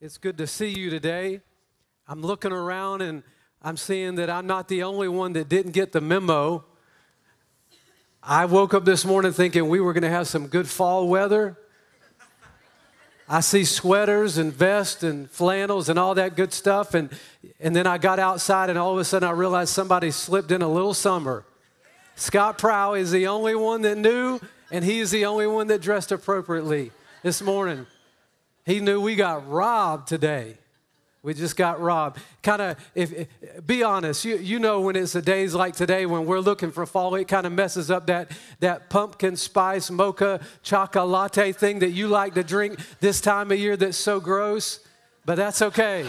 It's good to see you today. I'm looking around and I'm seeing that I'm not the only one that didn't get the memo. I woke up this morning thinking we were going to have some good fall weather. I see sweaters and vests and flannels and all that good stuff. And, and then I got outside and all of a sudden I realized somebody slipped in a little summer. Scott Prow is the only one that knew, and he is the only one that dressed appropriately this morning. He knew we got robbed today. We just got robbed. Kind of, if, if, be honest, you, you know when it's the days like today when we're looking for fall, it kind of messes up that, that pumpkin spice mocha chocolate thing that you like to drink this time of year that's so gross. But that's okay.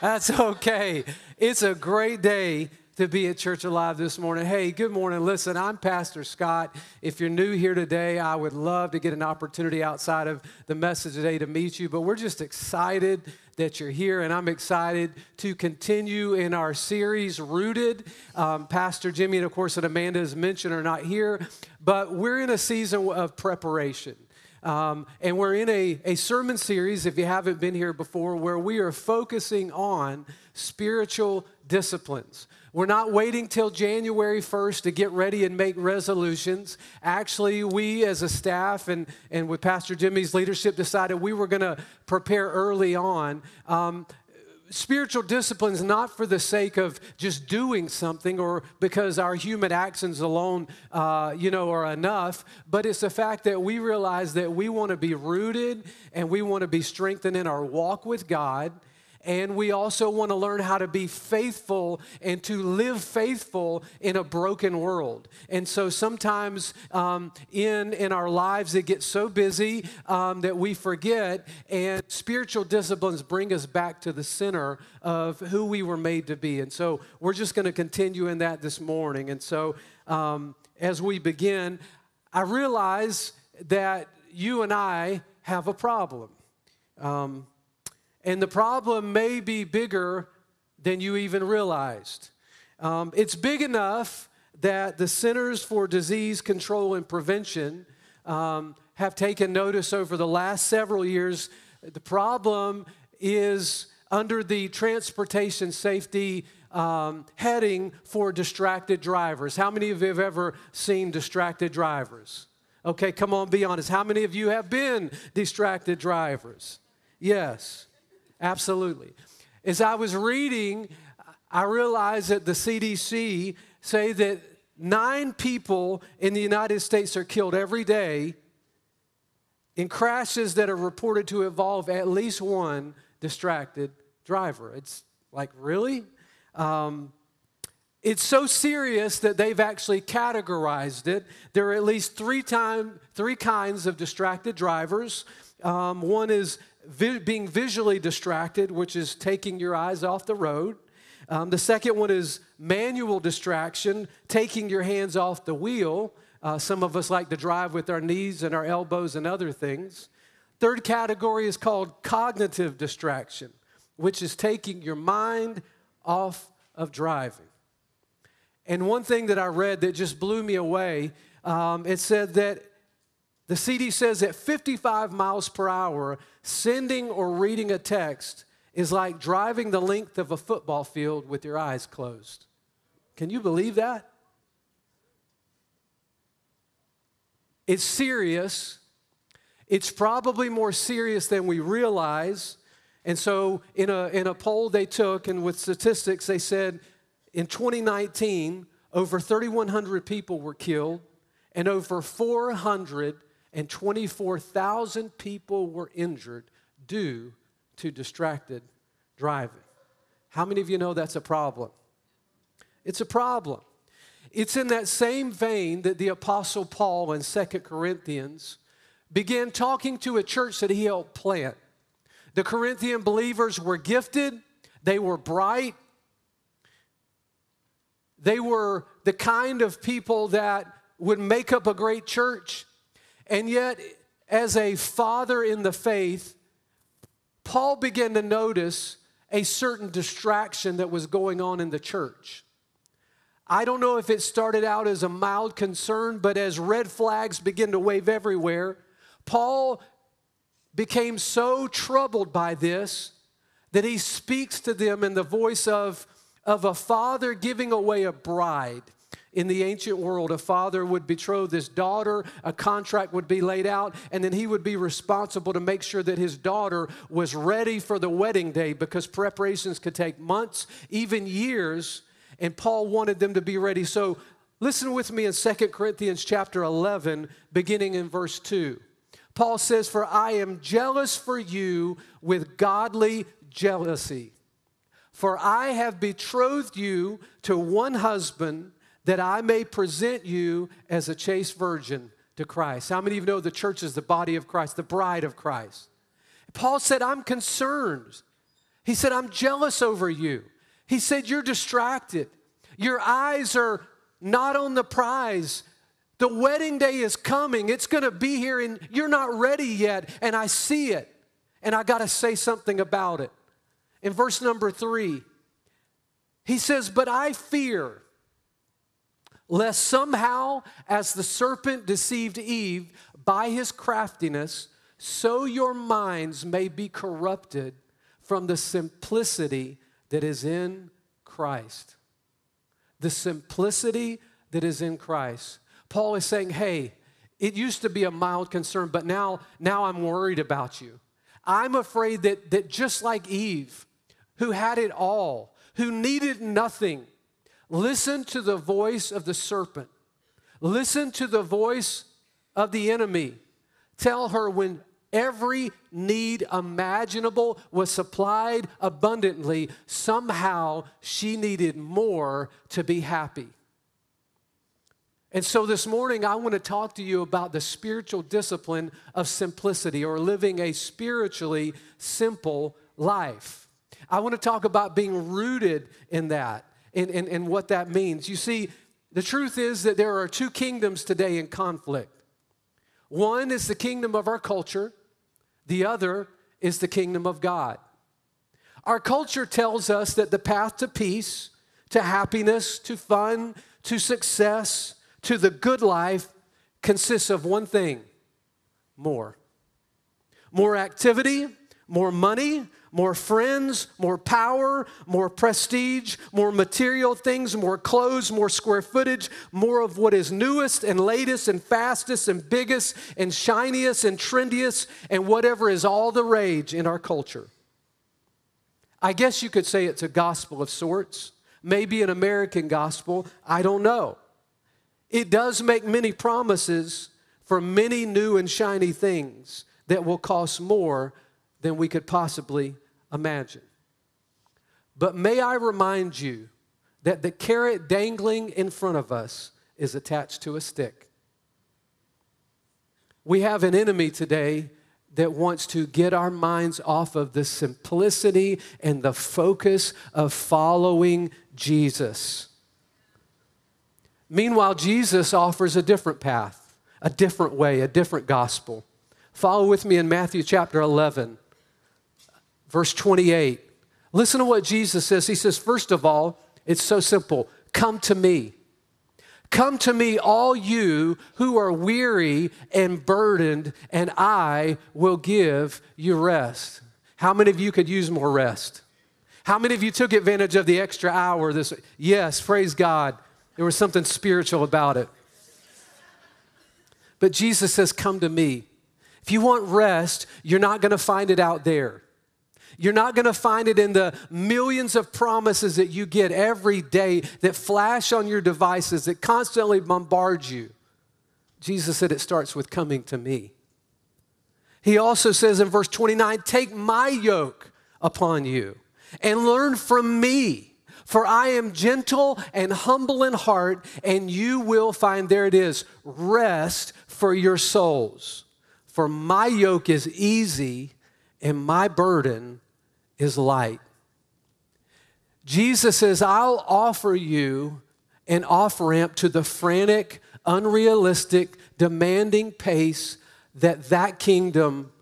that's okay. It's a great day to be at Church Alive this morning. Hey, good morning. Listen, I'm Pastor Scott. If you're new here today, I would love to get an opportunity outside of the message today to meet you, but we're just excited that you're here, and I'm excited to continue in our series, Rooted. Um, Pastor Jimmy and, of course, and Amanda, as mentioned, are not here, but we're in a season of preparation. Um, and we're in a, a sermon series, if you haven't been here before, where we are focusing on spiritual disciplines. We're not waiting till January 1st to get ready and make resolutions. Actually, we as a staff and, and with Pastor Jimmy's leadership decided we were going to prepare early on. Um, spiritual disciplines not for the sake of just doing something or because our human actions alone uh, you know are enough but it's the fact that we realize that we want to be rooted and we want to be strengthened in our walk with god and we also want to learn how to be faithful and to live faithful in a broken world. And so sometimes um, in, in our lives, it gets so busy um, that we forget, and spiritual disciplines bring us back to the center of who we were made to be. And so we're just going to continue in that this morning. And so um, as we begin, I realize that you and I have a problem. Um, and the problem may be bigger than you even realized. Um, it's big enough that the Centers for Disease Control and Prevention um, have taken notice over the last several years. The problem is under the transportation safety um, heading for distracted drivers. How many of you have ever seen distracted drivers? Okay, come on, be honest. How many of you have been distracted drivers? Yes. Absolutely. As I was reading, I realized that the CDC say that nine people in the United States are killed every day in crashes that are reported to involve at least one distracted driver. It's like, really? Um, it's so serious that they've actually categorized it. There are at least three, time, three kinds of distracted drivers. Um, one is vi- being visually distracted, which is taking your eyes off the road. Um, the second one is manual distraction, taking your hands off the wheel. Uh, some of us like to drive with our knees and our elbows and other things. Third category is called cognitive distraction, which is taking your mind off of driving. And one thing that I read that just blew me away, um, it said that the CDC says at 55 miles per hour, sending or reading a text is like driving the length of a football field with your eyes closed. Can you believe that? It's serious. It's probably more serious than we realize. And so, in a, in a poll they took, and with statistics, they said in 2019, over 3,100 people were killed, and over 400 and 24,000 people were injured due to distracted driving. How many of you know that's a problem? It's a problem. It's in that same vein that the Apostle Paul in Second Corinthians began talking to a church that he helped plant. The Corinthian believers were gifted, they were bright, they were the kind of people that would make up a great church. And yet, as a father in the faith, Paul began to notice a certain distraction that was going on in the church. I don't know if it started out as a mild concern, but as red flags begin to wave everywhere, Paul became so troubled by this that he speaks to them in the voice of, of a father giving away a bride. In the ancient world, a father would betroth his daughter, a contract would be laid out, and then he would be responsible to make sure that his daughter was ready for the wedding day because preparations could take months, even years, and Paul wanted them to be ready. So listen with me in 2 Corinthians chapter 11, beginning in verse 2. Paul says, For I am jealous for you with godly jealousy. For I have betrothed you to one husband that I may present you as a chaste virgin to Christ. How many of you know the church is the body of Christ, the bride of Christ? Paul said, I'm concerned. He said, I'm jealous over you. He said, You're distracted. Your eyes are not on the prize. The wedding day is coming. It's going to be here, and you're not ready yet. And I see it, and I got to say something about it. In verse number three, he says, But I fear lest somehow, as the serpent deceived Eve by his craftiness, so your minds may be corrupted from the simplicity that is in Christ. The simplicity that is in Christ. Paul is saying, hey, it used to be a mild concern, but now, now I'm worried about you. I'm afraid that, that just like Eve, who had it all, who needed nothing, Listen to the voice of the serpent. Listen to the voice of the enemy. Tell her when every need imaginable was supplied abundantly, somehow she needed more to be happy. And so this morning, I want to talk to you about the spiritual discipline of simplicity or living a spiritually simple life. I want to talk about being rooted in that and, and, and what that means. You see, the truth is that there are two kingdoms today in conflict. One is the kingdom of our culture, the other is the kingdom of God. Our culture tells us that the path to peace, to happiness, to fun, to success, to the good life consists of one thing more. More activity, more money, more friends, more power, more prestige, more material things, more clothes, more square footage, more of what is newest and latest and fastest and biggest and shiniest and trendiest and whatever is all the rage in our culture. I guess you could say it's a gospel of sorts, maybe an American gospel, I don't know. It does make many promises for many new and shiny things that will cost more than we could possibly imagine. But may I remind you that the carrot dangling in front of us is attached to a stick. We have an enemy today that wants to get our minds off of the simplicity and the focus of following Jesus. Meanwhile, Jesus offers a different path, a different way, a different gospel. Follow with me in Matthew chapter 11 verse 28. Listen to what Jesus says. He says, first of all, it's so simple come to me. Come to me, all you who are weary and burdened, and I will give you rest. How many of you could use more rest? How many of you took advantage of the extra hour this Yes, praise God. There was something spiritual about it. But Jesus says, Come to me. If you want rest, you're not going to find it out there. You're not going to find it in the millions of promises that you get every day that flash on your devices, that constantly bombard you. Jesus said it starts with coming to me. He also says in verse 29 Take my yoke upon you and learn from me. For I am gentle and humble in heart, and you will find, there it is, rest for your souls. For my yoke is easy and my burden is light. Jesus says, I'll offer you an off ramp to the frantic, unrealistic, demanding pace that that kingdom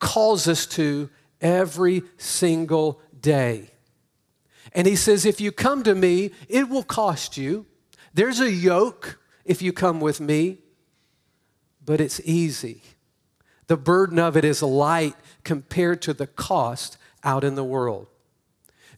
calls us to every single day. And he says, if you come to me, it will cost you. There's a yoke if you come with me, but it's easy. The burden of it is light compared to the cost out in the world.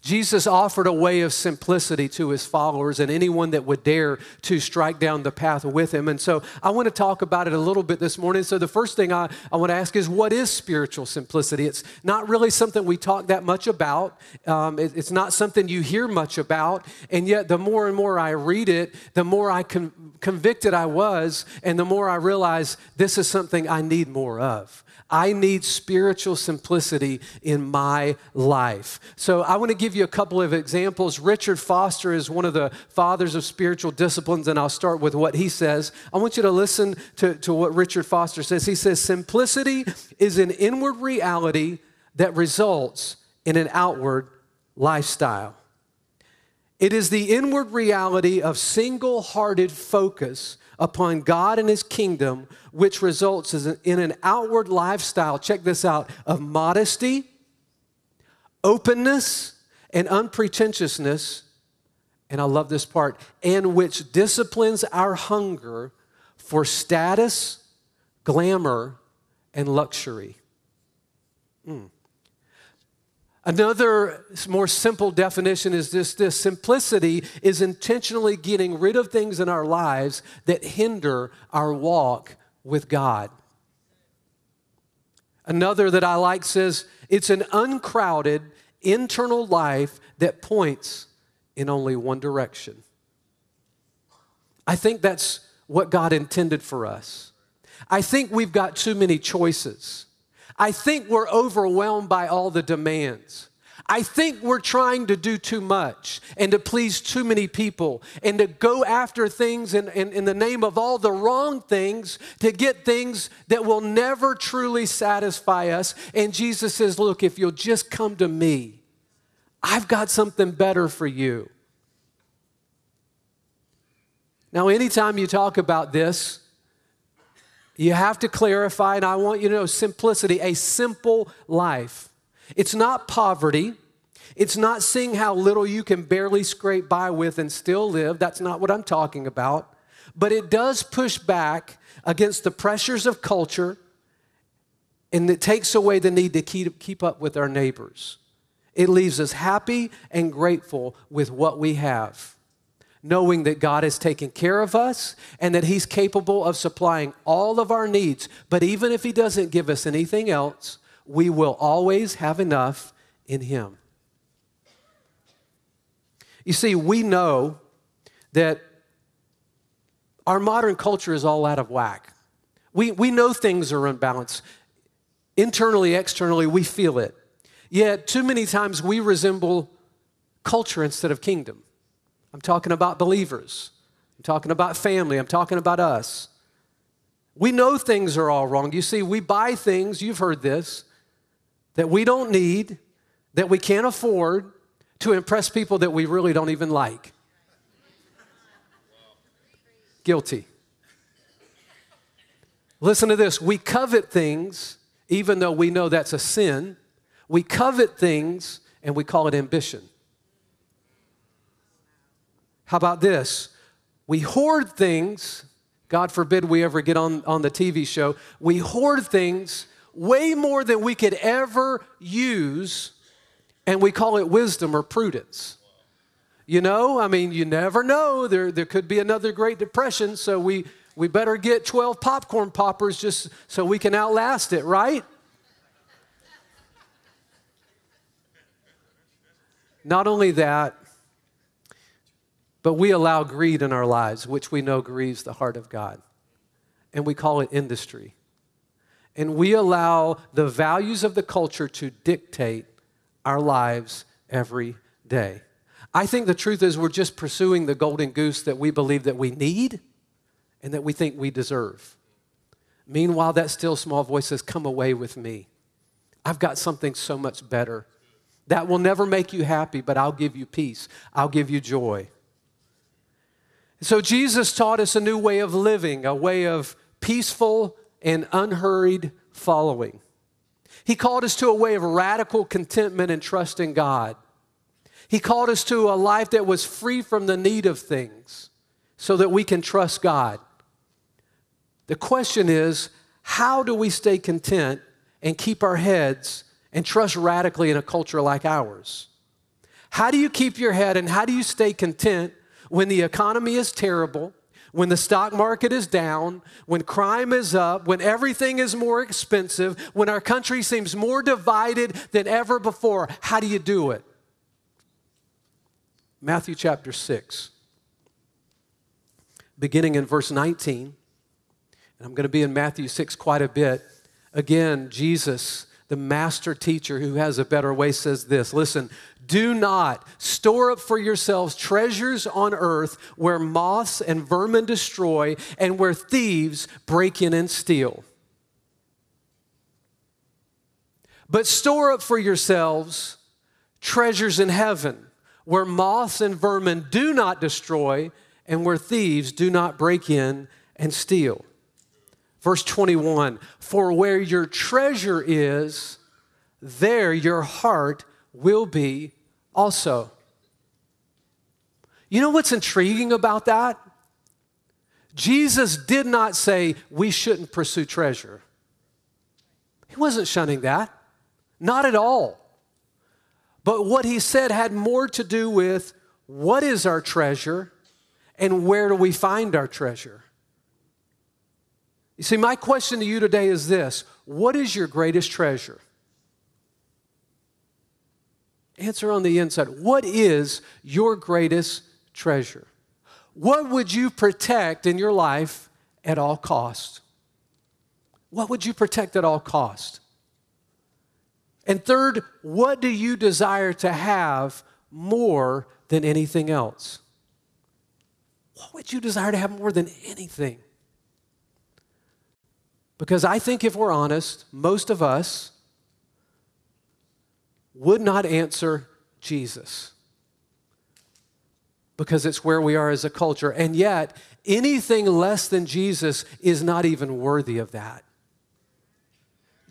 Jesus offered a way of simplicity to his followers and anyone that would dare to strike down the path with him. And so I want to talk about it a little bit this morning. So the first thing I, I want to ask is what is spiritual simplicity? It's not really something we talk that much about, um, it, it's not something you hear much about. And yet, the more and more I read it, the more I con- convicted I was, and the more I realize this is something I need more of. I need spiritual simplicity in my life. So I want to give you a couple of examples. Richard Foster is one of the fathers of spiritual disciplines, and I'll start with what he says. I want you to listen to, to what Richard Foster says. He says, Simplicity is an inward reality that results in an outward lifestyle. It is the inward reality of single hearted focus upon God and His kingdom, which results in an outward lifestyle, check this out, of modesty, openness, and unpretentiousness. And I love this part, and which disciplines our hunger for status, glamour, and luxury. Mm. Another more simple definition is this, this simplicity is intentionally getting rid of things in our lives that hinder our walk with God. Another that I like says it's an uncrowded internal life that points in only one direction. I think that's what God intended for us. I think we've got too many choices. I think we're overwhelmed by all the demands. I think we're trying to do too much and to please too many people and to go after things in, in, in, the name of all the wrong things to get things that will never truly satisfy us. And Jesus says, Look, if you'll just come to me, I've got something better for you. Now, anytime you talk about this, you have to clarify, and I want you to know simplicity, a simple life. It's not poverty. It's not seeing how little you can barely scrape by with and still live. That's not what I'm talking about. But it does push back against the pressures of culture and it takes away the need to keep, keep up with our neighbors. It leaves us happy and grateful with what we have knowing that God has taken care of us and that He's capable of supplying all of our needs. But even if He doesn't give us anything else, we will always have enough in Him. You see, we know that our modern culture is all out of whack. We, we know things are unbalanced. Internally, externally, we feel it. Yet, too many times we resemble culture instead of kingdom. I'm talking about believers. I'm talking about family. I'm talking about us. We know things are all wrong. You see, we buy things, you've heard this, that we don't need, that we can't afford to impress people that we really don't even like. Guilty. Listen to this. We covet things, even though we know that's a sin. We covet things and we call it ambition. How about this? We hoard things. God forbid we ever get on, on the TV show. We hoard things way more than we could ever use, and we call it wisdom or prudence. You know, I mean, you never know. There, there could be another Great Depression, so we, we better get 12 popcorn poppers just so we can outlast it, right? Not only that, but we allow greed in our lives, which we know grieves the heart of God. And we call it industry. And we allow the values of the culture to dictate our lives every day. I think the truth is we're just pursuing the golden goose that we believe that we need and that we think we deserve. Meanwhile, that still small voice says, Come away with me. I've got something so much better. That will never make you happy, but I'll give you peace. I'll give you joy. So Jesus taught us a new way of living, a way of peaceful and unhurried following. He called us to a way of radical contentment and trust in God. He called us to a life that was free from the need of things so that we can trust God. The question is, How do we stay content and keep our heads and trust radically in a culture like ours? How do you keep your head and how do you stay content when the economy is terrible, when the stock market is down, when crime is up, when everything is more expensive, when our country seems more divided than ever before? How do you do it? Matthew chapter 6, beginning in verse 19. And I'm going to be in Matthew 6 quite a bit. Again, Jesus, the master teacher who has a better way, says this Listen, do not store up for yourselves treasures on earth where moths and vermin destroy and where thieves break in and steal. But store up for yourselves treasures in heaven where moths and vermin do not destroy and where thieves do not break in and steal. Verse 21 For where your treasure is, there your heart will be also. You know what's intriguing about that? Jesus did not say we shouldn't pursue treasure. He wasn't shunning that, not at all. But what he said had more to do with what is our treasure and where do we find our treasure? You see, my question to you today is this What is your greatest treasure? Answer on the inside. What is your greatest treasure? What would you protect in your life at all cost? What would you protect at all cost? And third, what do you desire to have more than anything else? What would you desire to have more than anything? Because I think if we're honest, most of us would not answer Jesus because it's where we are as a culture. And yet, anything less than Jesus is not even worthy of that.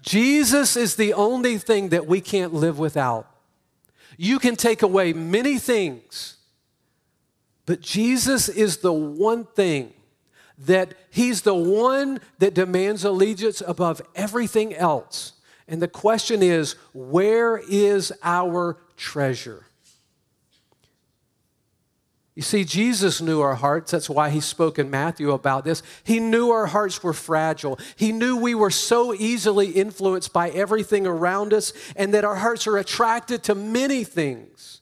Jesus is the only thing that we can't live without. You can take away many things, but Jesus is the one thing that He's the one that demands allegiance above everything else. And the question is where is our treasure? You see, Jesus knew our hearts. That's why he spoke in Matthew about this. He knew our hearts were fragile. He knew we were so easily influenced by everything around us and that our hearts are attracted to many things.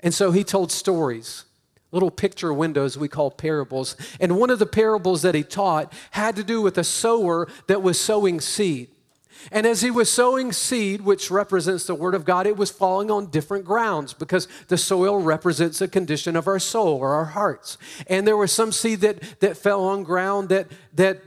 And so he told stories, little picture windows we call parables. And one of the parables that he taught had to do with a sower that was sowing seed. And as he was sowing seed, which represents the Word of God, it was falling on different grounds because the soil represents a condition of our soul or our hearts. And there was some seed that, that fell on ground that, that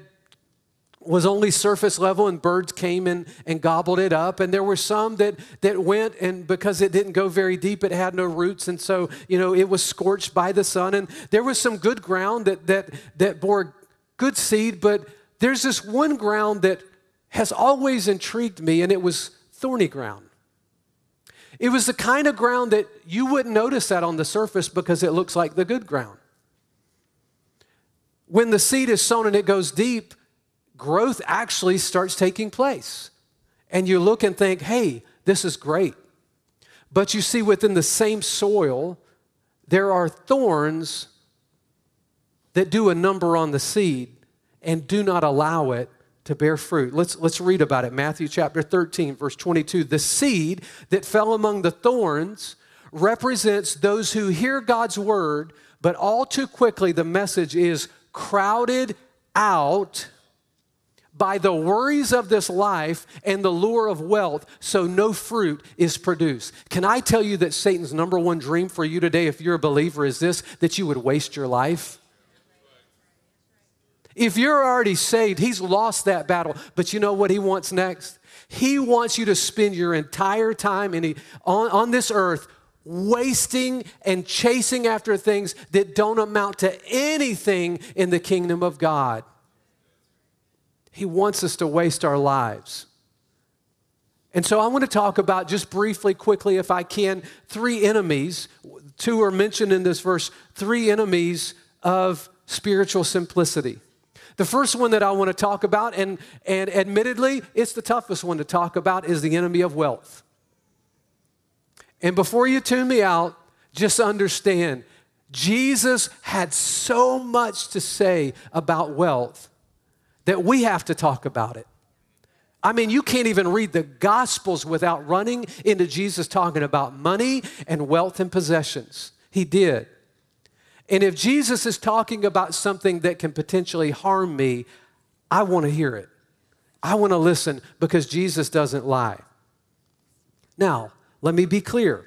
was only surface level and birds came and, and gobbled it up. And there were some that, that went and because it didn't go very deep it had no roots. And so you know it was scorched by the sun. And there was some good ground that that that bore good seed but there's this one ground that has always intrigued me, and it was thorny ground. It was the kind of ground that you wouldn't notice that on the surface because it looks like the good ground. When the seed is sown and it goes deep, growth actually starts taking place. And you look and think, hey, this is great. But you see, within the same soil, there are thorns that do a number on the seed and do not allow it to bear fruit. Let's, let's read about it. Matthew chapter 13, verse 22. The seed that fell among the thorns represents those who hear God's word, but all too quickly the message is crowded out by the worries of this life and the lure of wealth, so no fruit is produced. Can I tell you that Satan's number one dream for you today, if you're a believer, is this that you would waste your life? If you're already saved, he's lost that battle. But you know what he wants next? He wants you to spend your entire time in, on, on this earth wasting and chasing after things that don't amount to anything in the kingdom of God. He wants us to waste our lives. And so I want to talk about just briefly, quickly, if I can, three enemies. Two are mentioned in this verse, three enemies of spiritual simplicity. The first one that I want to talk about, and, and admittedly, it's the toughest one to talk about, is the enemy of wealth. And before you tune me out, just understand Jesus had so much to say about wealth that we have to talk about it. I mean, you can't even read the Gospels without running into Jesus talking about money and wealth and possessions. He did. And if Jesus is talking about something that can potentially harm me, I want to hear it. I want to listen because Jesus doesn't lie. Now, let me be clear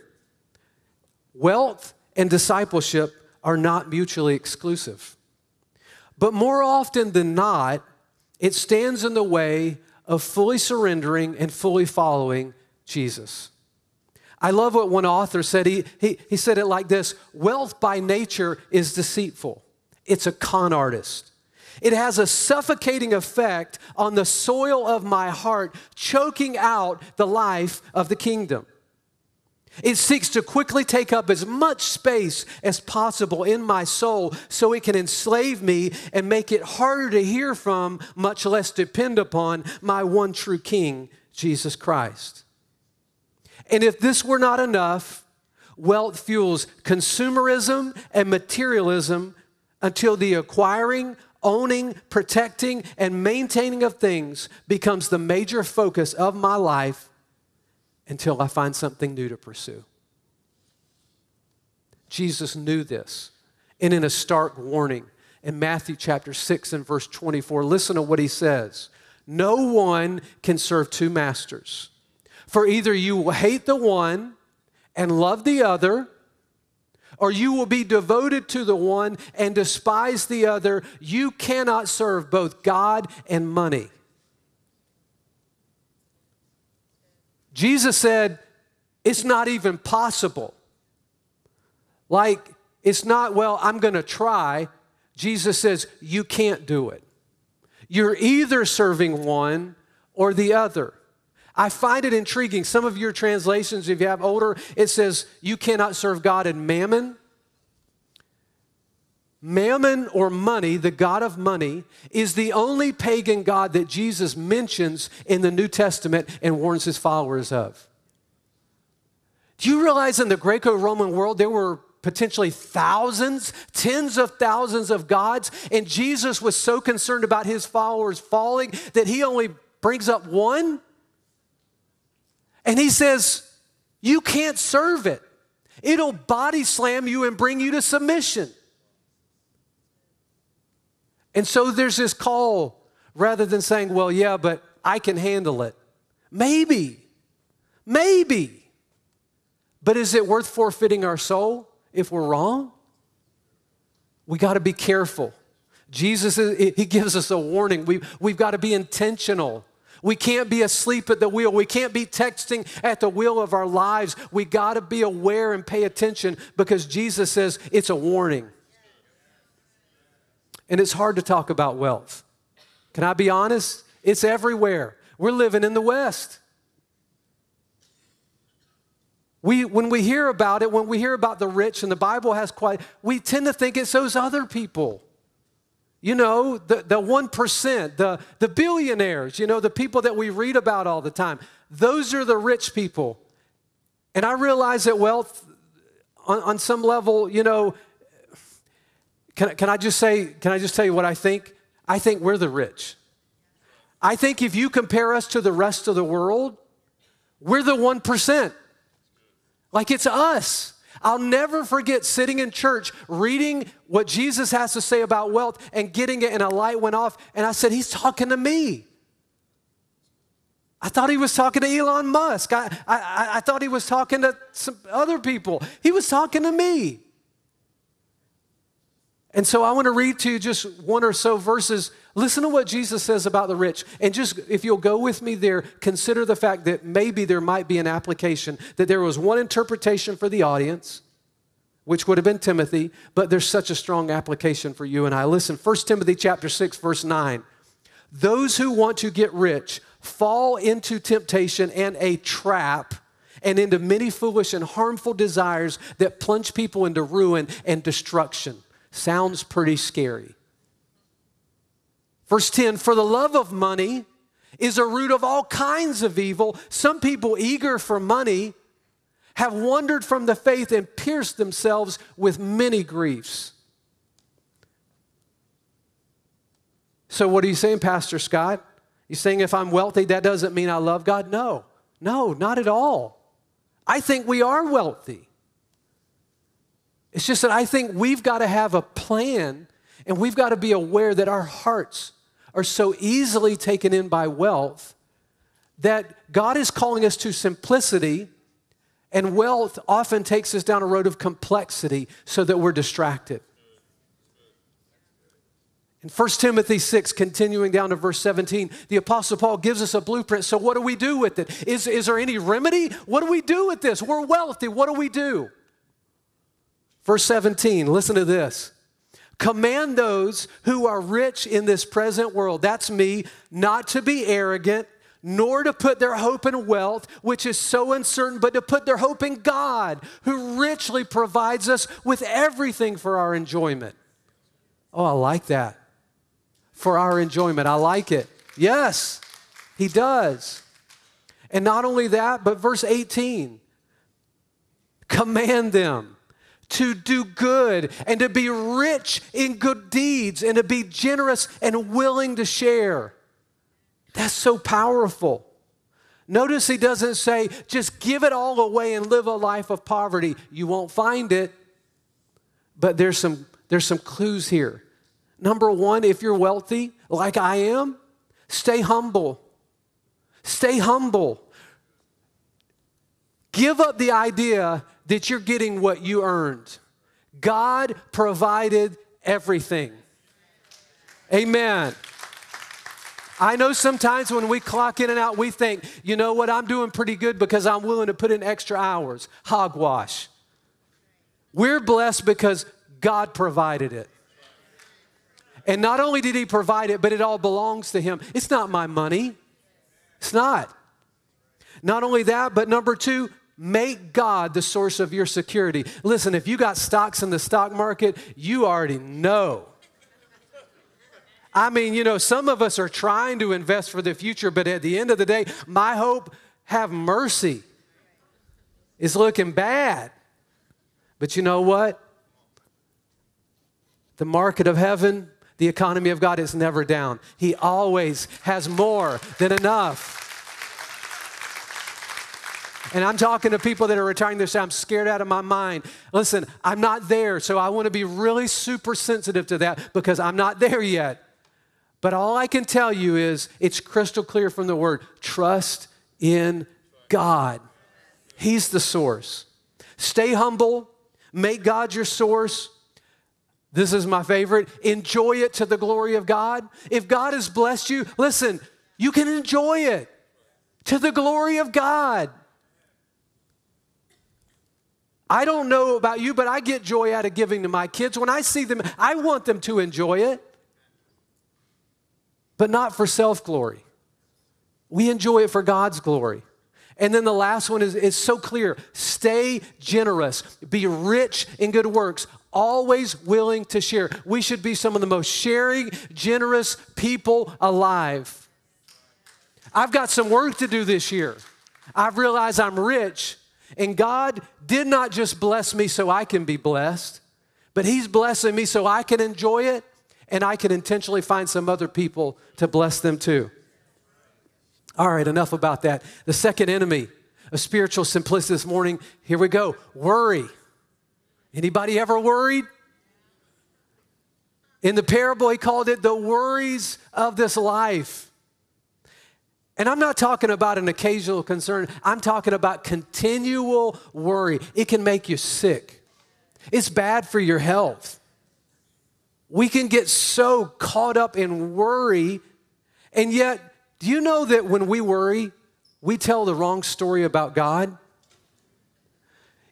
wealth and discipleship are not mutually exclusive. But more often than not, it stands in the way of fully surrendering and fully following Jesus. I love what one author said. He, he, he said it like this Wealth by nature is deceitful, it's a con artist. It has a suffocating effect on the soil of my heart, choking out the life of the kingdom. It seeks to quickly take up as much space as possible in my soul so it can enslave me and make it harder to hear from, much less depend upon, my one true King, Jesus Christ. And if this were not enough, wealth fuels consumerism and materialism until the acquiring, owning, protecting, and maintaining of things becomes the major focus of my life until I find something new to pursue. Jesus knew this. And in a stark warning in Matthew chapter 6 and verse 24, listen to what he says No one can serve two masters. For either you will hate the one and love the other, or you will be devoted to the one and despise the other. You cannot serve both God and money. Jesus said, it's not even possible. Like, it's not, well, I'm going to try. Jesus says, you can't do it. You're either serving one or the other. I find it intriguing. Some of your translations, if you have older, it says, you cannot serve God and mammon. Mammon or money, the God of money, is the only pagan God that Jesus mentions in the New Testament and warns his followers of. Do you realize in the Greco Roman world there were potentially thousands, tens of thousands of gods, and Jesus was so concerned about his followers falling that he only brings up one? And he says, You can't serve it, it'll body slam you and bring you to submission. And so there's this call rather than saying, well, yeah, but I can handle it. Maybe, maybe. But is it worth forfeiting our soul if we're wrong? We got to be careful. Jesus, he gives us a warning. We, we've got to be intentional. We can't be asleep at the wheel. We can't be texting at the wheel of our lives. We got to be aware and pay attention because Jesus says it's a warning. And it's hard to talk about wealth. Can I be honest? It's everywhere. We're living in the West. We, when we hear about it, when we hear about the rich, and the Bible has quite, we tend to think it's those other people. You know, the, the 1%, the, the billionaires, you know, the people that we read about all the time. Those are the rich people. And I realize that wealth, on, on some level, you know, can, can I just say, can I just tell you what I think? I think we're the rich. I think if you compare us to the rest of the world, we're the 1%. Like it's us. I'll never forget sitting in church reading what Jesus has to say about wealth and getting it, and a light went off, and I said, He's talking to me. I thought he was talking to Elon Musk. I, I, I thought he was talking to some other people. He was talking to me. And so I want to read to you just one or so verses. Listen to what Jesus says about the rich. And just, if you'll go with me there, consider the fact that maybe there might be an application, that there was one interpretation for the audience, which would have been Timothy, but there's such a strong application for you and I. Listen, 1 Timothy chapter 6, verse 9. Those who want to get rich fall into temptation and a trap and into many foolish and harmful desires that plunge people into ruin and destruction. Sounds pretty scary. Verse 10 For the love of money is a root of all kinds of evil. Some people eager for money have wandered from the faith and pierced themselves with many griefs. So, what are you saying, Pastor Scott? You saying if I'm wealthy, that doesn't mean I love God? No, no, not at all. I think we are wealthy. It's just that I think we've got to have a plan and we've got to be aware that our hearts are so easily taken in by wealth that God is calling us to simplicity, and wealth often takes us down a road of complexity so that we're distracted. In 1 Timothy 6, continuing down to verse 17, the Apostle Paul gives us a blueprint. So, what do we do with it? Is, is there any remedy? What do we do with this? We're wealthy. What do we do? Verse 17, listen to this. Command those who are rich in this present world, that's me, not to be arrogant, nor to put their hope in wealth, which is so uncertain, but to put their hope in God, who richly provides us with everything for our enjoyment. Oh, I like that. For our enjoyment. I like it. Yes, he does. And not only that, but verse 18 command them to do good and to be rich in good deeds and to be generous and willing to share. That's so powerful. Notice he doesn't say, just give it all away and live a life of poverty. You won't find it. But there's some, there's some clues here. Number one, if you're wealthy, like I am, stay humble. Stay humble. Give up the idea that you're getting what you earned. God provided everything. Amen. I know sometimes when we clock in and out, we think, you know what, I'm doing pretty good because I'm willing to put in extra hours. Hogwash. We're blessed because God provided it. And not only did He provide it, but it all belongs to Him. It's not my money. It's not. Not only that, but number two, Make God the source of your security. Listen, if you got stocks in the stock market, you already know. I mean, you know, some of us are trying to invest for the future, but at the end of the day, my hope, have mercy, is looking bad. But you know what? The market of heaven, the economy of God is never down. He always has more than enough. And I'm talking to people that are retiring, they say, I'm scared out of my mind. Listen, I'm not there, so I want to be really super sensitive to that because I'm not there yet. But all I can tell you is it's crystal clear from the word trust in God. He's the source. Stay humble, make God your source. This is my favorite. Enjoy it to the glory of God. If God has blessed you, listen, you can enjoy it to the glory of God. I don't know about you, but I get joy out of giving to my kids. When I see them, I want them to enjoy it, but not for self glory. We enjoy it for God's glory. And then the last one is, is so clear stay generous, be rich in good works, always willing to share. We should be some of the most sharing, generous people alive. I've got some work to do this year. I've realized I'm rich and God did not just bless me so I can be blessed, but He's blessing me so I can enjoy it and I can intentionally find some other people to bless them too. All right, enough about that. The second enemy of spiritual simplicity this morning, here we go worry. Anybody ever worried? In the parable, he called it the worries of this life. And I'm not talking about an occasional concern, I'm talking about continual worry. It can make you sick, it's bad for your health. We can get so caught up in worry, and yet, do you know that when we worry, we tell the wrong story about God?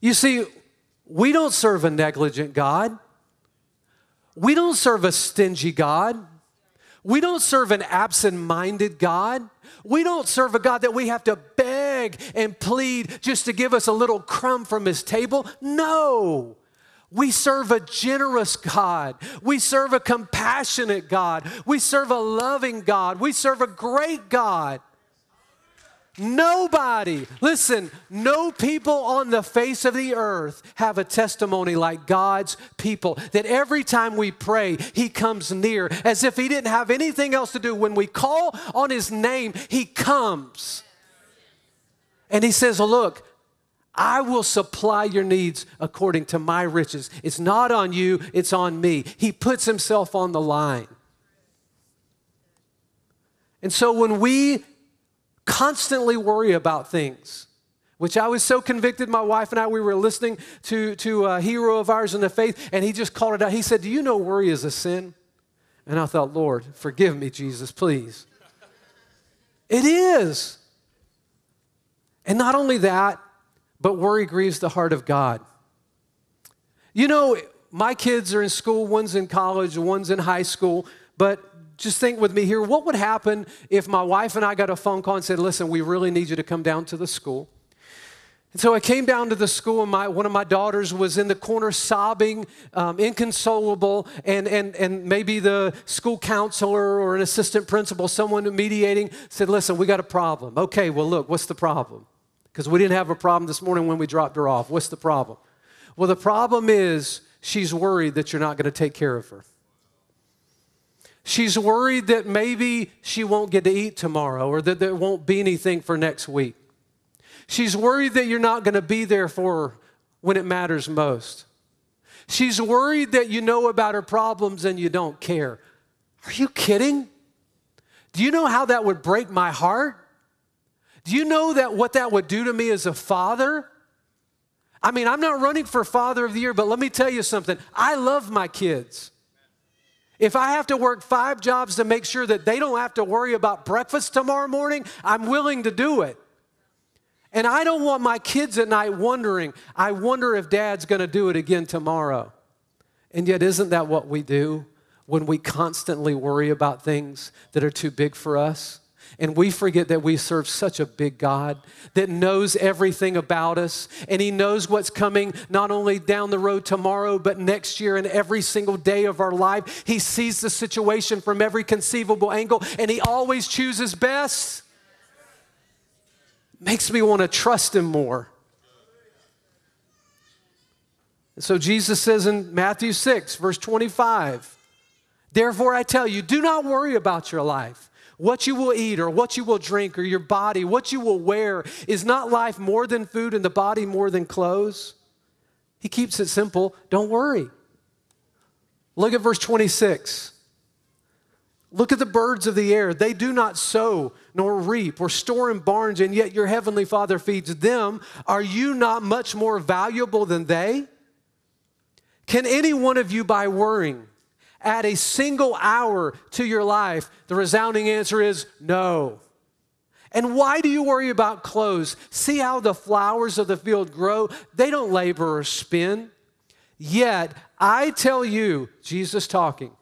You see, we don't serve a negligent God. We don't serve a stingy God. We don't serve an absent minded God. We don't serve a God that we have to beg and plead just to give us a little crumb from his table. No. We serve a generous God. We serve a compassionate God. We serve a loving God. We serve a great God. Nobody, listen, no people on the face of the earth have a testimony like God's people. That every time we pray, He comes near as if He didn't have anything else to do. When we call on His name, He comes. And He says, Look, I will supply your needs according to my riches. It's not on you, it's on me. He puts Himself on the line. And so when we constantly worry about things, which I was so convicted. My wife and I, we were listening to, to a hero of ours in the faith, and he just called it out. He said, Do you know worry is a sin? And I thought, Lord, forgive me, Jesus, please. it is. And not only that, but worry grieves the heart of God. You know, my kids are in school, one's in college, one's in high school, but just think with me here what would happen if my wife and I got a phone call and said, Listen, we really need you to come down to the school? And so I came down to the school, and my, one of my daughters was in the corner sobbing, um, inconsolable, and, and, and maybe the school counselor or an assistant principal, someone mediating, said, Listen, we got a problem. Okay, well, look, what's the problem? Because we didn't have a problem this morning when we dropped her off. What's the problem? Well, the problem is she's worried that you're not going to take care of her. She's worried that maybe she won't get to eat tomorrow or that there won't be anything for next week. She's worried that you're not going to be there for her when it matters most. She's worried that you know about her problems and you don't care. Are you kidding? Do you know how that would break my heart? Do you know that what that would do to me as a father? I mean, I'm not running for father of the year, but let me tell you something. I love my kids. If I have to work five jobs to make sure that they don't have to worry about breakfast tomorrow morning, I'm willing to do it. And I don't want my kids at night wondering, I wonder if dad's gonna do it again tomorrow. And yet, isn't that what we do when we constantly worry about things that are too big for us? And we forget that we serve such a big God that knows everything about us. And He knows what's coming not only down the road tomorrow, but next year and every single day of our life. He sees the situation from every conceivable angle, and He always chooses best. Makes me want to trust Him more. So Jesus says in Matthew 6, verse 25, Therefore I tell you, do not worry about your life what you will eat or what you will drink or your body, what you will wear. Is not life more than food and the body more than clothes? He keeps it simple. Don't worry. Look at verse 26. Look at the birds of the air. They do not sow nor reap or store in barns, and yet your heavenly Father feeds them. Are you not much more valuable than they? Can any one of you, by worrying, add a single hour to your life? The resounding answer is no. And why do you worry about clothes? See how the flowers of the field grow? They don't labor or spin. Yet, I tell you, Jesus talking,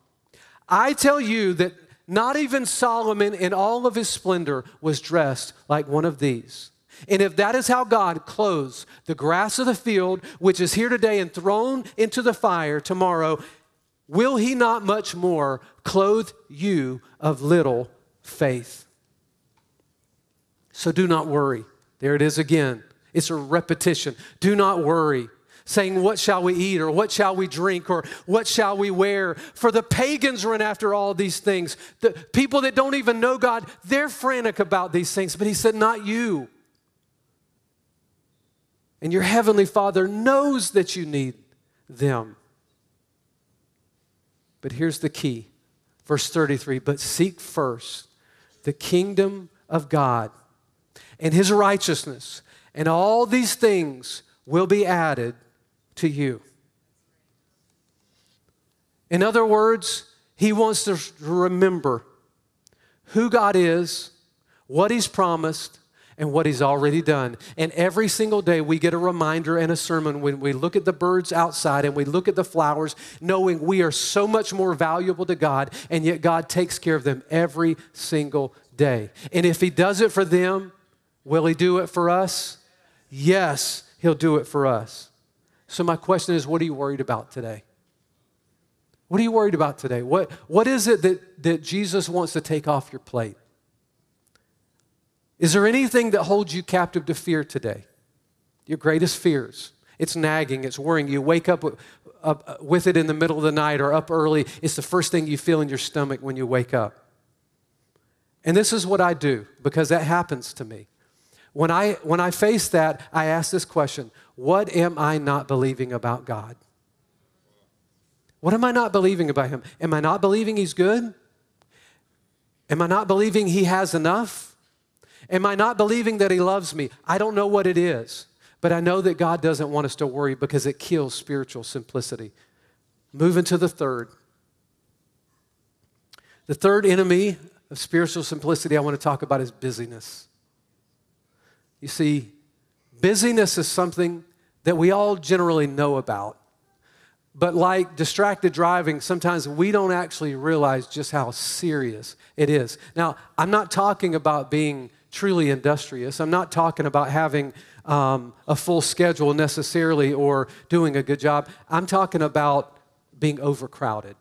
I tell you that not even Solomon in all of his splendor was dressed like one of these. And if that is how God clothes the grass of the field, which is here today and thrown into the fire tomorrow, Will he not much more clothe you of little faith? So do not worry. There it is again. It's a repetition. Do not worry saying, What shall we eat, or what shall we drink, or what shall we wear? For the pagans run after all these things. The people that don't even know God, they're frantic about these things. But He said, Not you. And your Heavenly Father knows that you need them. But here's the key verse 33 But seek first the kingdom of God and his righteousness, and all these things will be added to you. In other words, he wants to remember who God is, what he's promised, and what he's already done. And every single day we get a reminder and a sermon when we look at the birds outside and we look at the flowers, knowing we are so much more valuable to God, and yet God takes care of them every single day. And if he does it for them, will he do it for us? Yes, he'll do it for us. So, my question is what are you worried about today? What are you worried about today? What, what is it that, that Jesus wants to take off your plate? Is there anything that holds you captive to fear today? Your greatest fears. It's nagging, it's worrying. You wake up up uh, with it in the middle of the night or up early. It's the first thing you feel in your stomach when you wake up. And this is what I do because that happens to me. When I, when I face that, I ask this question What am I not believing about God? What am I not believing about Him? Am I not believing He's good? Am I not believing He has enough? Am I not believing that He loves me? I don't know what it is, but I know that God doesn't want us to worry because it kills spiritual simplicity. Moving to the third. The third enemy of spiritual simplicity I want to talk about is busyness. You see, busyness is something that we all generally know about. But like distracted driving, sometimes we don't actually realize just how serious it is. Now, I'm not talking about being truly industrious. I'm not talking about having um, a full schedule necessarily or doing a good job. I'm talking about being overcrowded.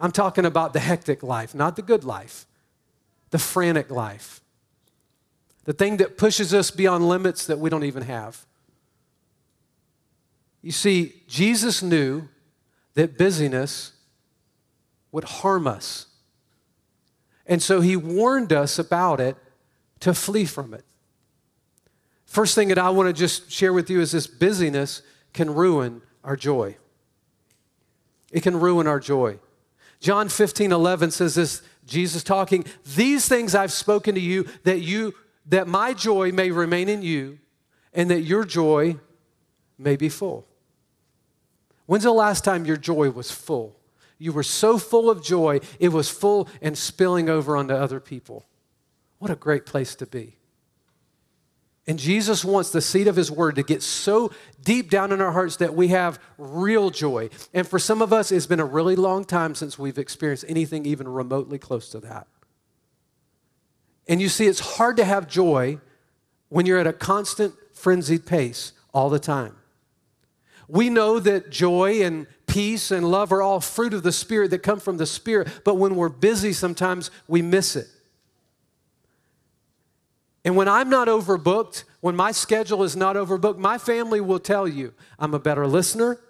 I'm talking about the hectic life, not the good life, the frantic life the thing that pushes us beyond limits that we don't even have. You see, Jesus knew that busyness would harm us. And so he warned us about it to flee from it. First thing that I want to just share with you is this busyness can ruin our joy. It can ruin our joy. John 15, 11 says this Jesus talking, These things I've spoken to you that you that my joy may remain in you and that your joy may be full. When's the last time your joy was full? You were so full of joy, it was full and spilling over onto other people. What a great place to be. And Jesus wants the seed of his word to get so deep down in our hearts that we have real joy. And for some of us, it's been a really long time since we've experienced anything even remotely close to that. And you see, it's hard to have joy when you're at a constant frenzied pace all the time. We know that joy and peace and love are all fruit of the Spirit that come from the Spirit, but when we're busy, sometimes we miss it. And when I'm not overbooked, when my schedule is not overbooked, my family will tell you I'm a better listener,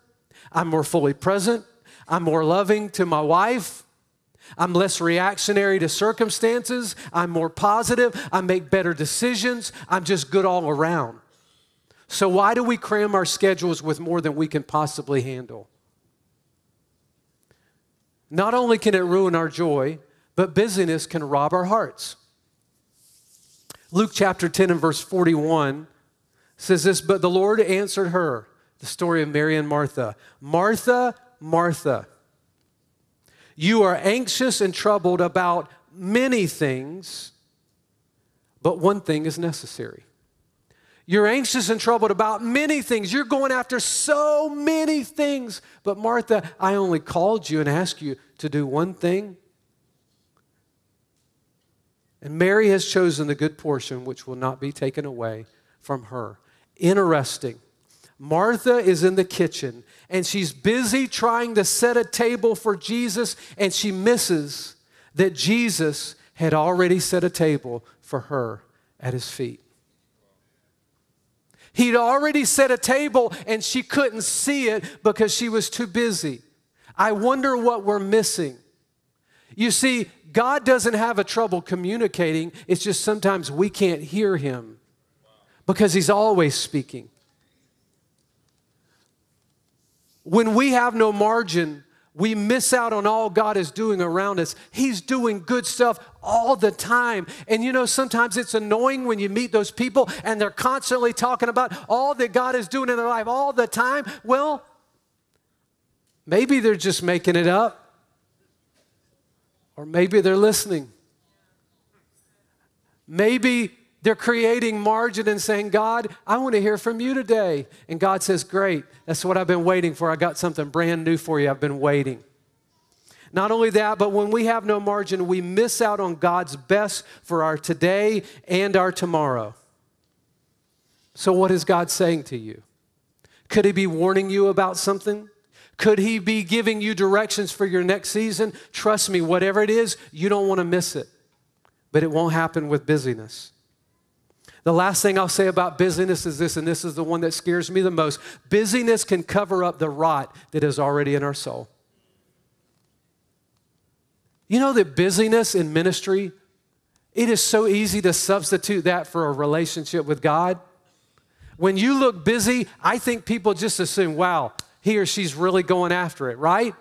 I'm more fully present, I'm more loving to my wife, I'm less reactionary to circumstances. I'm more positive. I make better decisions. I'm just good all around. So, why do we cram our schedules with more than we can possibly handle? Not only can it ruin our joy, but busyness can rob our hearts. Luke chapter 10 and verse 41 says this But the Lord answered her, the story of Mary and Martha Martha, Martha. You are anxious and troubled about many things, but one thing is necessary. You're anxious and troubled about many things. You're going after so many things. But Martha, I only called you and asked you to do one thing. And Mary has chosen the good portion which will not be taken away from her. Interesting. Martha is in the kitchen and she's busy trying to set a table for Jesus, and she misses that Jesus had already set a table for her at his feet. He'd already set a table, and she couldn't see it because she was too busy. I wonder what we're missing. You see, God doesn't have a trouble communicating, it's just sometimes we can't hear him because he's always speaking. When we have no margin, we miss out on all God is doing around us. He's doing good stuff all the time. And you know, sometimes it's annoying when you meet those people and they're constantly talking about all that God is doing in their life all the time. Well, maybe they're just making it up, or maybe they're listening. Maybe they're creating margin and saying, God, I want to hear from you today. And God says, Great, that's what I've been waiting for. I got something brand new for you. I've been waiting. Not only that, but when we have no margin, we miss out on God's best for our today and our tomorrow. So, what is God saying to you? Could He be warning you about something? Could He be giving you directions for your next season? Trust me, whatever it is, you don't want to miss it. But it won't happen with busyness. The last thing I'll say about busyness is this, and this is the one that scares me the most busyness can cover up the rot that is already in our soul. You know that busyness in ministry, it is so easy to substitute that for a relationship with God. When you look busy, I think people just assume, wow, he or she's really going after it, right?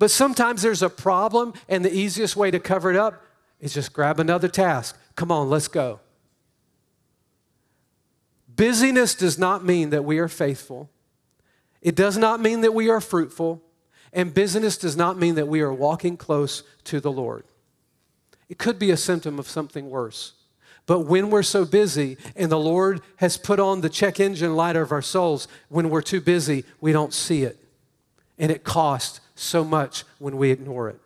But sometimes there's a problem, and the easiest way to cover it up is just grab another task. Come on, let's go. Busyness does not mean that we are faithful. It does not mean that we are fruitful. And busyness does not mean that we are walking close to the Lord. It could be a symptom of something worse. But when we're so busy and the Lord has put on the check engine light of our souls, when we're too busy, we don't see it. And it costs so much when we ignore it.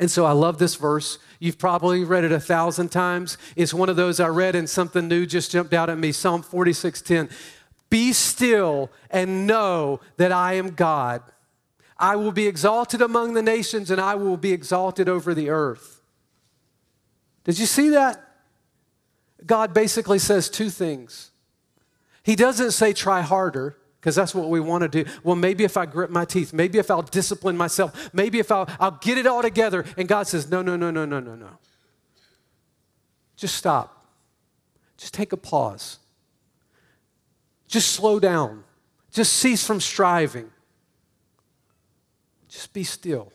And so I love this verse. You've probably read it a thousand times. It's one of those I read and something new just jumped out at me. Psalm 46:10. Be still and know that I am God. I will be exalted among the nations and I will be exalted over the earth. Did you see that? God basically says two things. He doesn't say try harder because that's what we want to do. Well, maybe if I grit my teeth, maybe if I'll discipline myself, maybe if I'll, I'll get it all together. And God says, no, no, no, no, no, no, no. Just stop. Just take a pause. Just slow down. Just cease from striving. Just be still.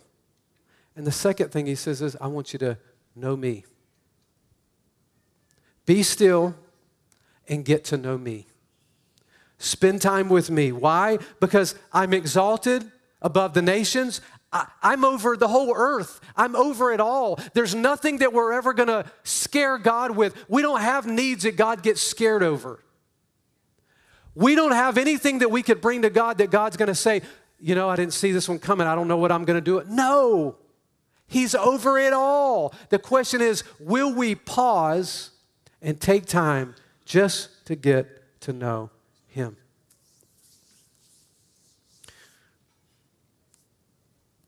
And the second thing he says is, I want you to know me. Be still and get to know me. Spend time with me. Why? Because I'm exalted above the nations. I, am over the whole earth. I'm over it all. There's nothing that we're ever going to scare God with. We don't have needs that God gets scared over. We don't have anything that we could bring to God that God's going to say, you know, I didn't see this one coming. I don't know what I'm going to do. It. No, He's over it all. The question is, will we pause and take time just to get to know him.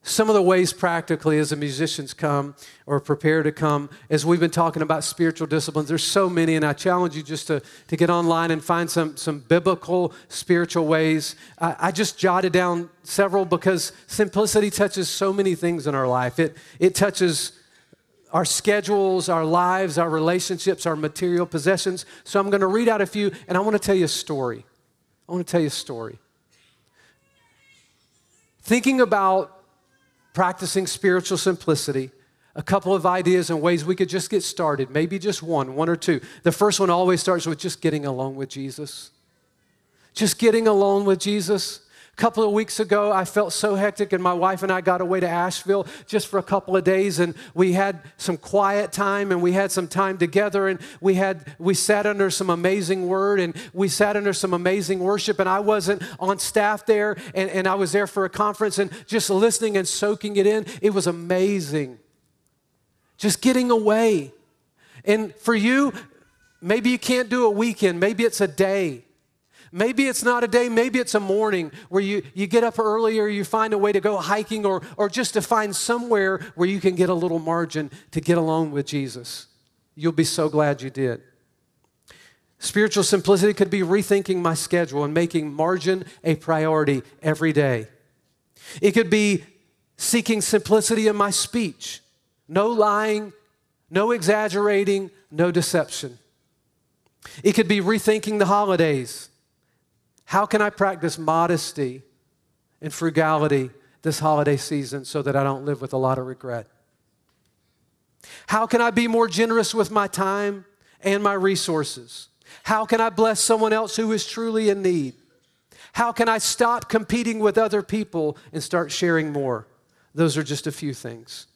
Some of the ways practically as the musicians come or prepare to come, as we've been talking about spiritual disciplines, there's so many, and I challenge you just to, to get online and find some, some biblical spiritual ways. I, I just jotted down several because simplicity touches so many things in our life. It, it touches our schedules, our lives, our relationships, our material possessions. So I'm going to read out a few, and I want to tell you a story. I want to tell you a story. Thinking about practicing spiritual simplicity, a couple of ideas and ways we could just get started, maybe just one, one or two. The first one always starts with just getting along with Jesus. Just getting along with Jesus couple of weeks ago, I felt so hectic, and my wife and I got away to Asheville just for a couple of days, and we had some quiet time, and we had some time together, and we had we sat under some amazing word, and we sat under some amazing worship, and I wasn't on staff there, and, and I was there for a conference, and just listening and soaking it in. It was amazing. Just getting away. And for you, maybe you can't do a weekend, maybe it's a day. Maybe it's not a day, maybe it's a morning where you, you get up early or you find a way to go hiking or, or just to find somewhere where you can get a little margin to get alone with Jesus. You'll be so glad you did. Spiritual simplicity could be rethinking my schedule and making margin a priority every day. It could be seeking simplicity in my speech, no lying, no exaggerating, no deception. It could be rethinking the holidays how can I practice modesty and frugality this holiday season so that I don't live with a lot of regret? How can I be more generous with my time and my resources? How can I bless someone else who is truly in need? How can I stop competing with other people and start sharing more? Those are just a few things.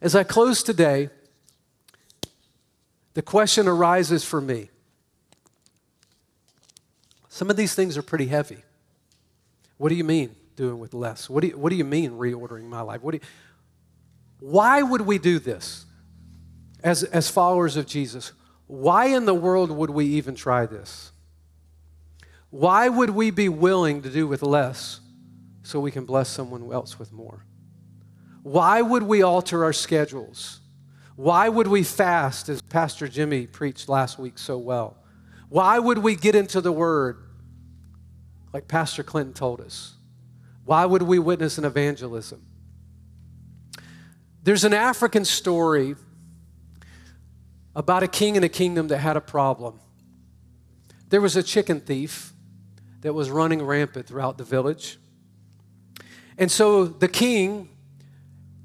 As I close today, the question arises for me some of these things are pretty heavy. What do you mean doing with less? What do you, what do you mean reordering my life? What do you, why would we do this as, as followers of Jesus? Why in the world would we even try this? Why would we be willing to do with less so we can bless someone else with more? Why would we alter our schedules? Why would we fast, as Pastor Jimmy preached last week so well? Why would we get into the Word, like Pastor Clinton told us? Why would we witness an evangelism? There's an African story about a king in a kingdom that had a problem. There was a chicken thief that was running rampant throughout the village. And so the king,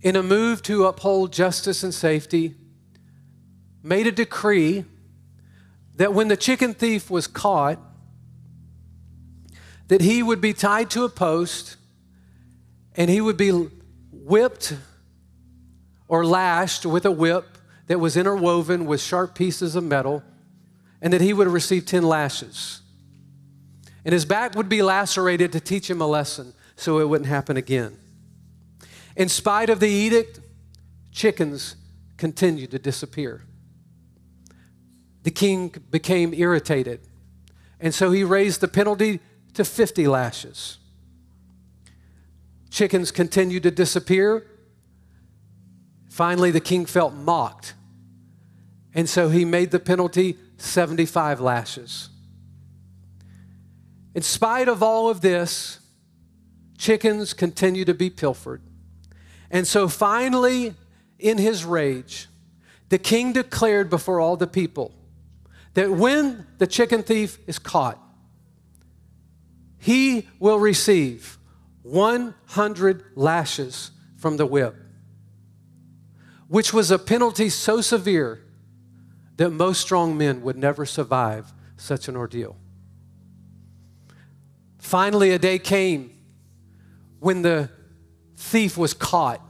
in a move to uphold justice and safety, made a decree that when the chicken thief was caught, that he would be tied to a post and he would be whipped or lashed with a whip that was interwoven with sharp pieces of metal, and that he would receive 10 lashes. And his back would be lacerated to teach him a lesson so it wouldn't happen again. In spite of the edict, chickens continued to disappear. The king became irritated, and so he raised the penalty to 50 lashes. Chickens continued to disappear. Finally, the king felt mocked, and so he made the penalty 75 lashes. In spite of all of this, chickens continue to be pilfered. And so finally, in his rage, the king declared before all the people that when the chicken thief is caught, he will receive 100 lashes from the whip which was a penalty so severe that most strong men would never survive such an ordeal. Finally, a day came when the thief was caught.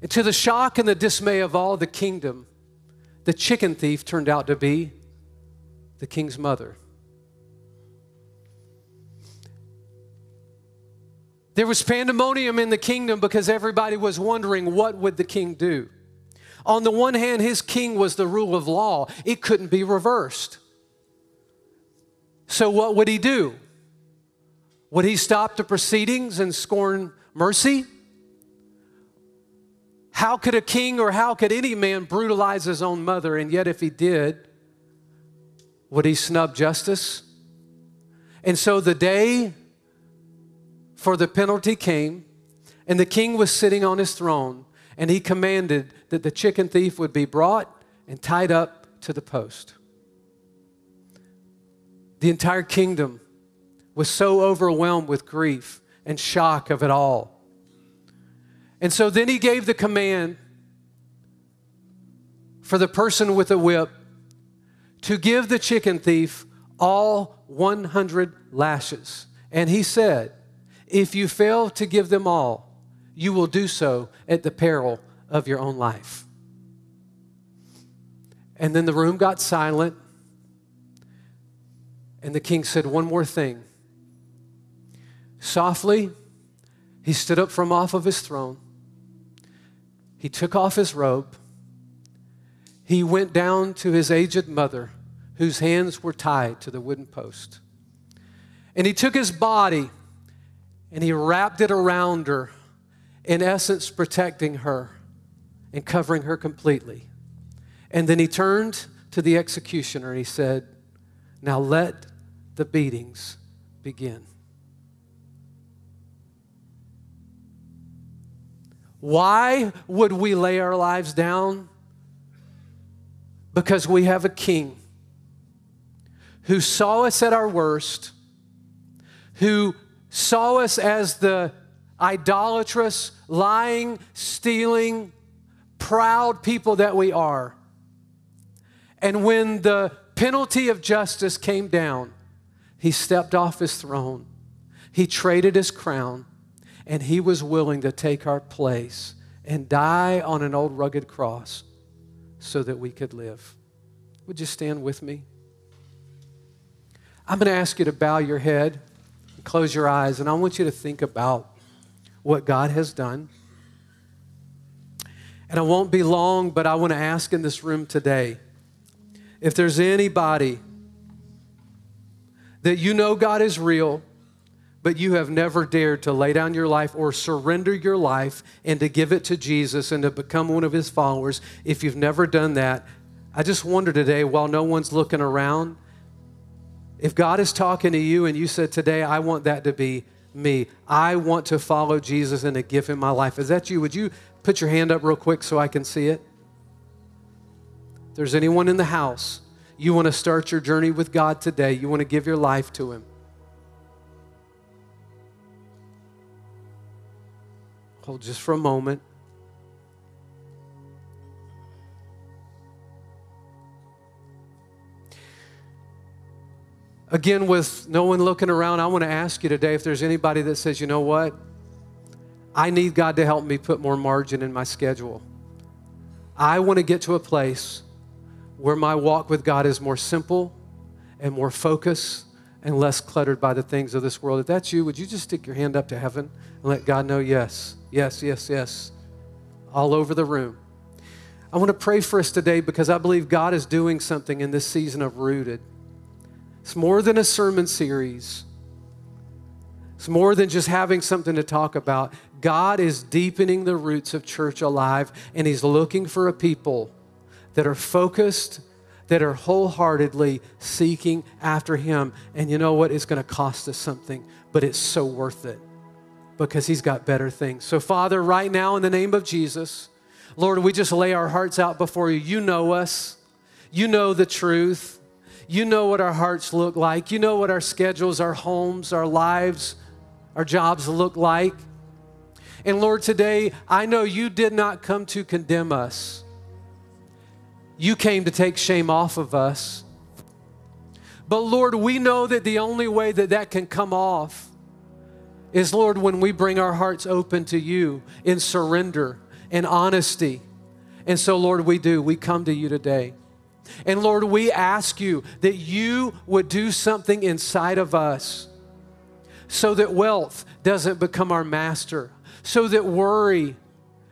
And to the shock and the dismay of all the kingdom, the chicken thief turned out to be the king's mother. There was pandemonium in the kingdom because everybody was wondering what would the king do. On the one hand, his king was the rule of law. It couldn't be reversed. So what would he do? Would he stop the proceedings and scorn mercy? How could a king or how could any man brutalize his own mother? And yet, if he did, would he snub justice? And so the day for the penalty came, and the king was sitting on his throne, and he commanded that the chicken thief would be brought and tied up to the post. The entire kingdom was so overwhelmed with grief and shock of it all. And so then he gave the command for the person with the whip to give the chicken thief all 100 lashes. And he said, if you fail to give them all, you will do so at the peril of your own life. And then the room got silent, and the king said one more thing. Softly, he stood up from off of his throne. He took off his robe. He went down to his aged mother, whose hands were tied to the wooden post. And he took his body and he wrapped it around her, in essence, protecting her and covering her completely. And then he turned to the executioner and he said, Now let the beatings begin. Why would we lay our lives down? Because we have a king who saw us at our worst, who saw us as the idolatrous, lying, stealing, proud people that we are. And when the penalty of justice came down, he stepped off his throne, he traded his crown, and he was willing to take our place and die on an old rugged cross so that we could live. Would you stand with me? I'm going to ask you to bow your head. Close your eyes, and I want you to think about what God has done. And I won't be long, but I want to ask in this room today if there's anybody that you know God is real, but you have never dared to lay down your life or surrender your life and to give it to Jesus and to become one of his followers, if you've never done that, I just wonder today, while no one's looking around, if God is talking to you and you said, Today, I want that to be me. I want to follow Jesus and to give him my life. Is that you? Would you put your hand up real quick so I can see it? If there's anyone in the house, you want to start your journey with God today, you want to give your life to him. Hold just for a moment. Again, with no one looking around, I want to ask you today if there's anybody that says, you know what? I need God to help me put more margin in my schedule. I want to get to a place where my walk with God is more simple and more focused and less cluttered by the things of this world. If that's you, would you just stick your hand up to heaven and let God know, yes, yes, yes, yes, all over the room? I want to pray for us today because I believe God is doing something in this season of rooted. It's more than a sermon series. It's more than just having something to talk about. God is deepening the roots of church alive, and He's looking for a people that are focused, that are wholeheartedly seeking after Him. And you know what? It's going to cost us something, but it's so worth it because He's got better things. So, Father, right now, in the name of Jesus, Lord, we just lay our hearts out before you. You know us, you know the truth. You know what our hearts look like. You know what our schedules, our homes, our lives, our jobs look like. And Lord, today, I know you did not come to condemn us. You came to take shame off of us. But Lord, we know that the only way that that can come off is, Lord, when we bring our hearts open to you in surrender and honesty. And so, Lord, we do. We come to you today. And Lord, we ask you that you would do something inside of us so that wealth doesn't become our master, so that worry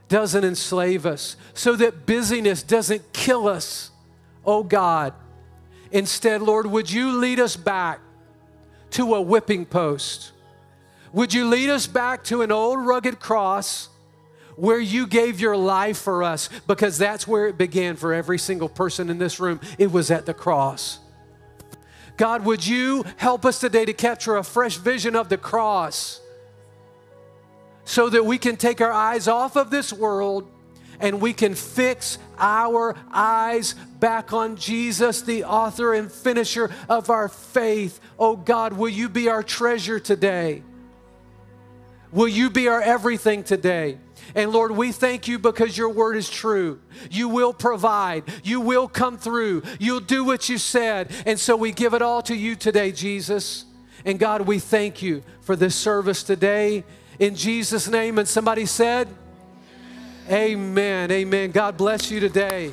doesn't enslave us, so that busyness doesn't kill us. Oh God, instead, Lord, would you lead us back to a whipping post? Would you lead us back to an old rugged cross? Where you gave your life for us because that's where it began for every single person in this room. It was at the cross. God, would you help us today to capture a fresh vision of the cross so that we can take our eyes off of this world and we can fix our eyes back on Jesus, the author and finisher of our faith. Oh God, will you be our treasure today? Will you be our everything today? And Lord, we thank you because your word is true. You will provide, you will come through, you'll do what you said. And so we give it all to you today, Jesus. And God, we thank you for this service today. In Jesus' name. And somebody said, Amen. Amen. God bless you today.